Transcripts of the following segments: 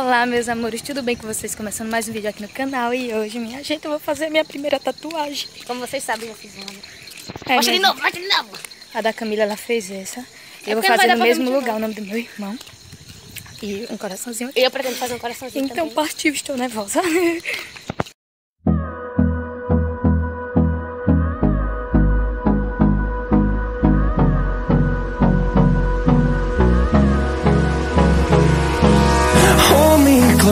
Olá meus amores, tudo bem com vocês? Começando mais um vídeo aqui no canal e hoje, minha gente, eu vou fazer a minha primeira tatuagem. Como vocês sabem, eu fiz uma. É, mostra de novo, mostra de novo. A da Camila, ela fez essa. É eu vou fazer no mesmo lugar não. o nome do meu irmão. E um coraçãozinho aqui. E eu pretendo fazer um coraçãozinho Então também. partiu, estou nervosa.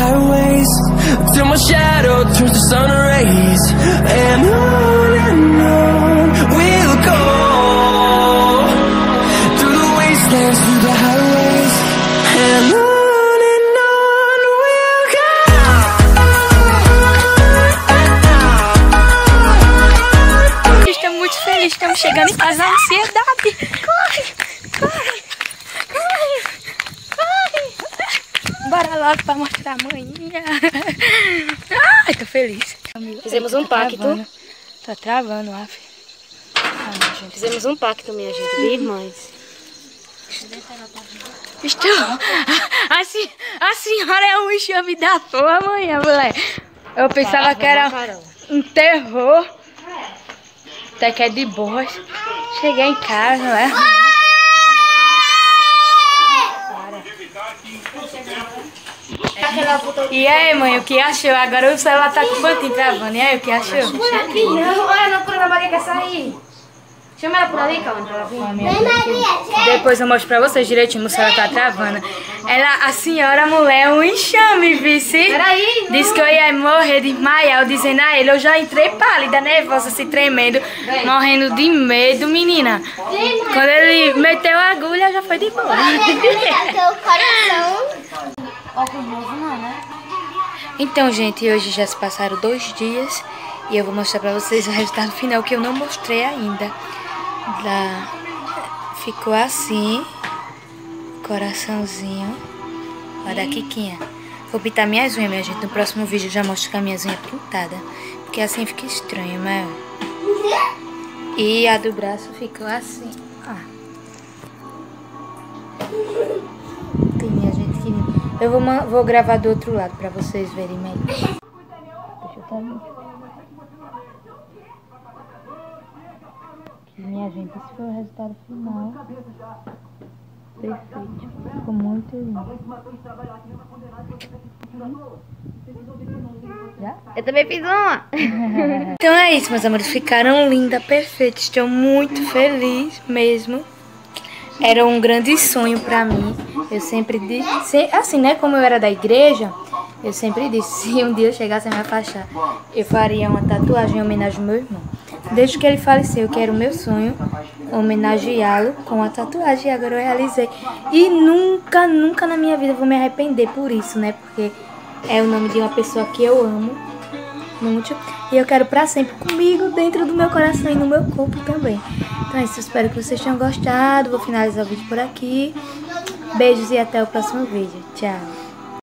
highways, till my shadow turns to sun rays. And on and on we'll go through the wastelands, through the highways, and on. Estou muito feliz, estamos chegando em casa. Ansiedade. Bora logo pra mostrar a manhinha. Ai, tô feliz. Fizemos um pacto. travando. Tá travando, Af. Ah. Fizemos um pacto, minha gente, de irmãs. Estou... A, se- a senhora é um enxame da porra, amanhã, moleque. Eu pensava que era um terror. Até que é de boas. Cheguei em casa, né? E aí, mãe, o que achou? Agora o celular tá com o pantinho travando. E aí, o que achou? Não, olha, não, quando a Maria quer sair. Chama ela por ali, calma, pra ela vir. Depois eu mostro pra vocês direitinho, o celular tá travando. Ela, a senhora mulher, é um enxame, vice. Peraí, não. Disse que eu ia morrer de. Eu dizendo a ele, eu já entrei pálida, nervosa, se tremendo, morrendo de medo, menina. Quando ele meteu a agulha, já foi de boa. Teu coração. Óculos novo não, né? Então, gente, hoje já se passaram dois dias e eu vou mostrar pra vocês o resultado final que eu não mostrei ainda. Lá ficou assim, coraçãozinho. Olha da Kikinha. Vou pintar minhas unhas, minha gente. No próximo vídeo eu já mostro com as minhas unhas pintadas. Porque assim fica estranho, mas... E a do braço ficou assim. Ah. Tem minha gente. Eu vou, vou gravar do outro lado pra vocês verem melhor. Deixa eu. Aqui, minha gente, esse foi o resultado final. Perfeito. Ficou muito lindo. Já? Eu também fiz uma. Então é isso, meus amores. Ficaram lindas, perfeitas. Estou muito feliz mesmo. Era um grande sonho pra mim. Eu sempre disse, assim, né? Como eu era da igreja, eu sempre disse: se um dia eu chegasse a me afastar, eu faria uma tatuagem em homenagem ao meu irmão. Desde que ele faleceu, que era o meu sonho, homenageá-lo com a tatuagem. E agora eu realizei. E nunca, nunca na minha vida vou me arrepender por isso, né? Porque é o nome de uma pessoa que eu amo muito. E eu quero pra sempre comigo, dentro do meu coração e no meu corpo também. Então é isso, espero que vocês tenham gostado. Vou finalizar o vídeo por aqui. Beijos e até o próximo vídeo. Tchau.